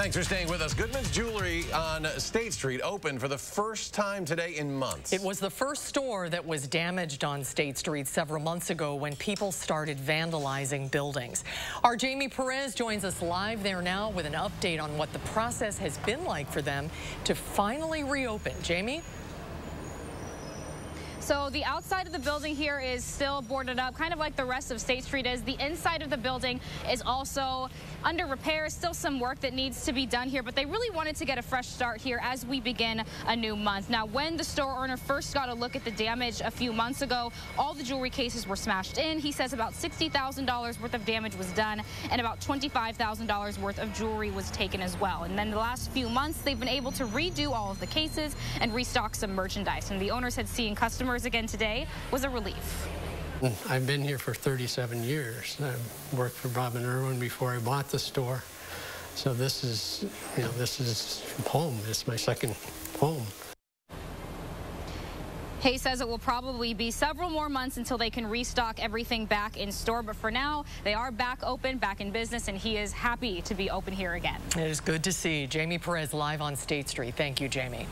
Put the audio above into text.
Thanks for staying with us. Goodman's Jewelers on State Street opened for the first time today in months. It was the first store that was damaged on State Street several months ago when people started vandalizing buildings. Our Jamie Perez joins us live there now with an update on what the process has been like for them to finally reopen. Jamie? So the outside of the building here is still boarded up, kind of like the rest of State Street is. The inside of the building is also under repair. Still some work that needs to be done here, but they really wanted to get a fresh start here as we begin a new month. Now, when the store owner first got a look at the damage a few months ago, all the jewelry cases were smashed in. He says about $60,000 worth of damage was done and about $25,000 worth of jewelry was taken as well. And then the last few months, they've been able to redo all of the cases and restock some merchandise. And the owners had seen customers again today was a relief. I've been here for 37 years. I worked for Bob and Irwin before I bought the store. So this is, you know, this is home. It's my second home. Hayes says it will probably be several more months until they can restock everything back in store. But for now, they are back open, back in business, and he is happy to be open here again. It is good to see Jamie Perez live on State Street. Thank you, Jamie.